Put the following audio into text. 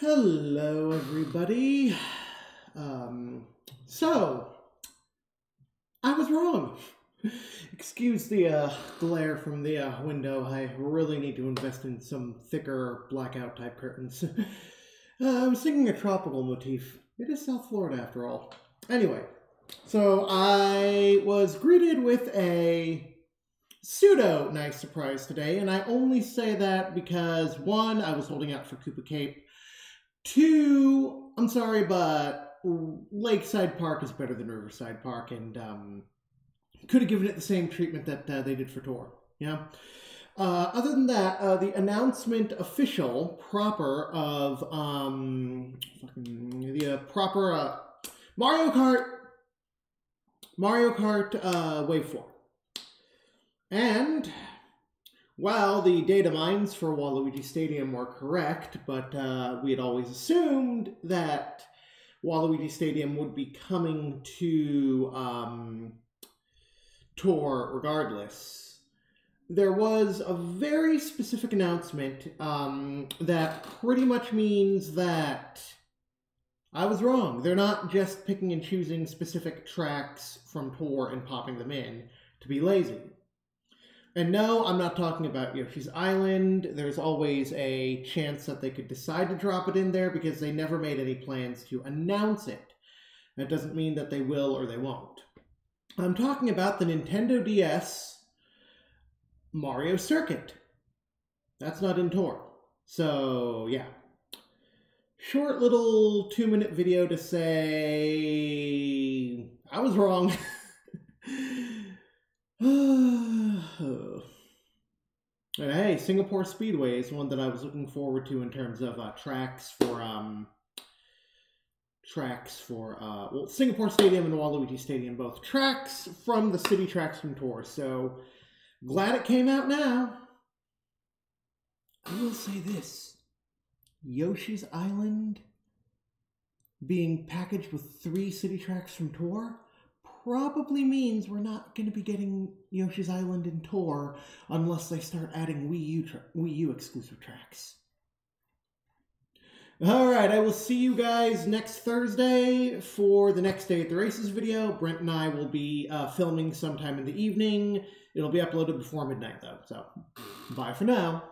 Hello, everybody. Um, so, I was wrong. Excuse the uh, glare from the uh, window. I really need to invest in some thicker blackout type curtains. uh, I was thinking a tropical motif. It is South Florida after all. Anyway, so I was greeted with a pseudo nice surprise today, and I only say that because one, I was holding out for Koopa Cape. Two, I'm sorry, but Lakeside Park is better than Riverside Park, and um, could have given it the same treatment that uh, they did for Tour. Yeah. Uh, other than that, uh, the announcement official proper of um, the uh, proper uh, Mario Kart, Mario Kart uh, Wave Four, and while the data mines for Waluigi Stadium were correct, but uh, we had always assumed that Waluigi Stadium would be coming to um, Tour regardless. There was a very specific announcement um, that pretty much means that I was wrong. They're not just picking and choosing specific tracks from tour and popping them in to be lazy. And no, I'm not talking about Yoshi's Island. There's always a chance that they could decide to drop it in there because they never made any plans to announce it. That doesn't mean that they will or they won't. I'm talking about the Nintendo DS Mario Circuit. That's not in Tour. So, yeah. Short little two minute video to say I was wrong. and hey, Singapore Speedway is one that I was looking forward to in terms of uh, tracks for um, tracks for uh, well Singapore Stadium and Waluigi Stadium, both tracks from the city tracks from Tour. So glad it came out now. I will say this: Yoshi's Island being packaged with three city tracks from Tour probably means we're not going to be getting Yoshi's Island in Tour unless they start adding Wii U, tra- Wii U exclusive tracks. All right, I will see you guys next Thursday for the next day at the races video. Brent and I will be uh, filming sometime in the evening. It'll be uploaded before midnight, though. So, bye for now.